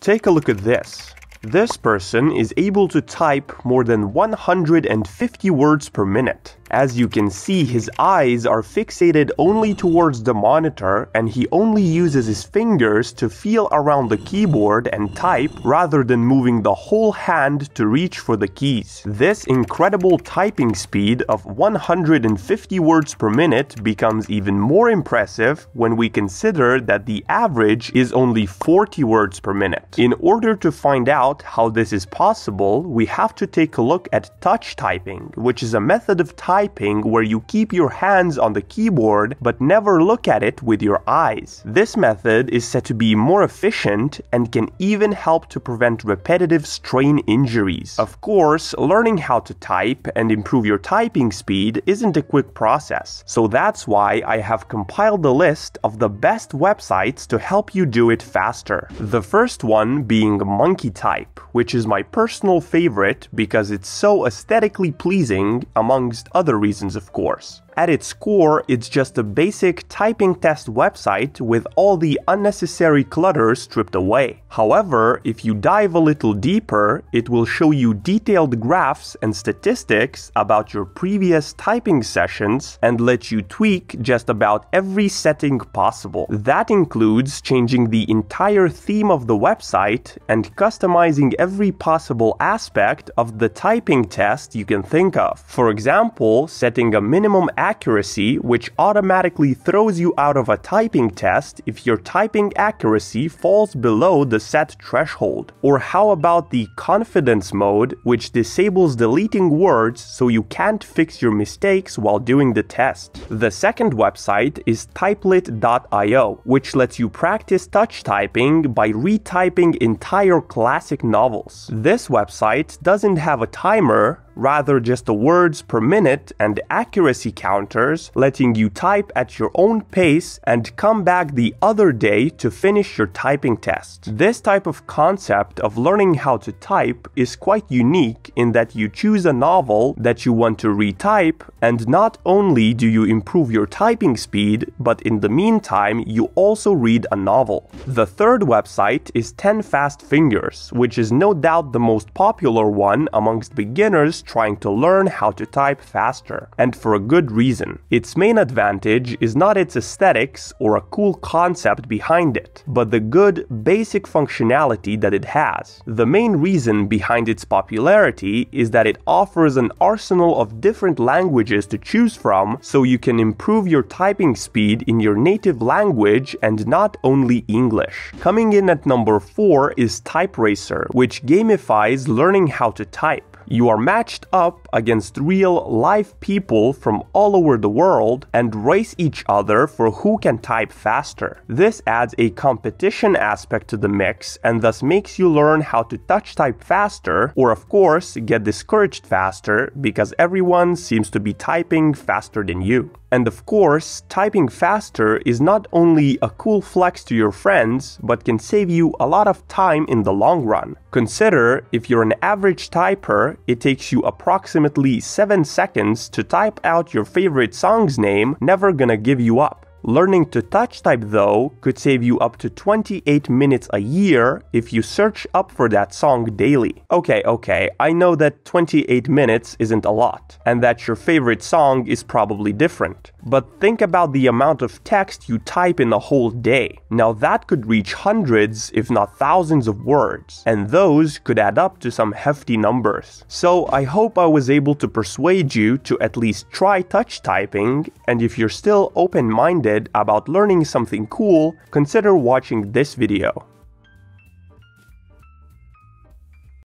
Take a look at this. This person is able to type more than 150 words per minute. As you can see, his eyes are fixated only towards the monitor and he only uses his fingers to feel around the keyboard and type rather than moving the whole hand to reach for the keys. This incredible typing speed of 150 words per minute becomes even more impressive when we consider that the average is only 40 words per minute. In order to find out how this is possible, we have to take a look at touch typing, which is a method of typing typing where you keep your hands on the keyboard but never look at it with your eyes. This method is said to be more efficient and can even help to prevent repetitive strain injuries. Of course, learning how to type and improve your typing speed isn't a quick process, so that's why I have compiled a list of the best websites to help you do it faster. The first one being Monkey Type, which is my personal favorite because it's so aesthetically pleasing amongst other other reasons, of course. At its core, it's just a basic typing test website with all the unnecessary clutter stripped away. However, if you dive a little deeper, it will show you detailed graphs and statistics about your previous typing sessions and let you tweak just about every setting possible. That includes changing the entire theme of the website and customizing every possible aspect of the typing test you can think of. For example, setting a minimum accuracy, which automatically throws you out of a typing test if your typing accuracy falls below the set threshold. Or how about the confidence mode, which disables deleting words so you can't fix your mistakes while doing the test. The second website is typelit.io, which lets you practice touch typing by retyping entire classic novels. This website doesn't have a timer, rather just the words per minute and accuracy counters, letting you type at your own pace and come back the other day to finish your typing test. This type of concept of learning how to type is quite unique in that you choose a novel that you want to retype, and not only do you improve your typing speed, but in the meantime, you also read a novel. The third website is 10 Fast Fingers, which is no doubt the most popular one amongst beginners trying to learn how to type faster, and for a good reason. Its main advantage is not its aesthetics or a cool concept behind it, but the good, basic functionality that it has. The main reason behind its popularity is that it offers an arsenal of different languages to choose from so you can improve your typing speed in your native language and not only English. Coming in at number 4 is TypeRacer, which gamifies learning how to type. You are matched up against real live people from all over the world and race each other for who can type faster. This adds a competition aspect to the mix and thus makes you learn how to touch type faster or of course get discouraged faster because everyone seems to be typing faster than you. And of course, typing faster is not only a cool flex to your friends, but can save you a lot of time in the long run. Consider if you're an average typer, it takes you approximately 7 seconds to type out your favorite song's name, never gonna give you up. Learning to touch type though could save you up to 28 minutes a year if you search up for that song daily. Okay, okay, I know that 28 minutes isn't a lot, and that your favorite song is probably different. But think about the amount of text you type in a whole day. Now that could reach hundreds, if not thousands of words, and those could add up to some hefty numbers. So I hope I was able to persuade you to at least try touch typing, and if you're still open minded about learning something cool, consider watching this video.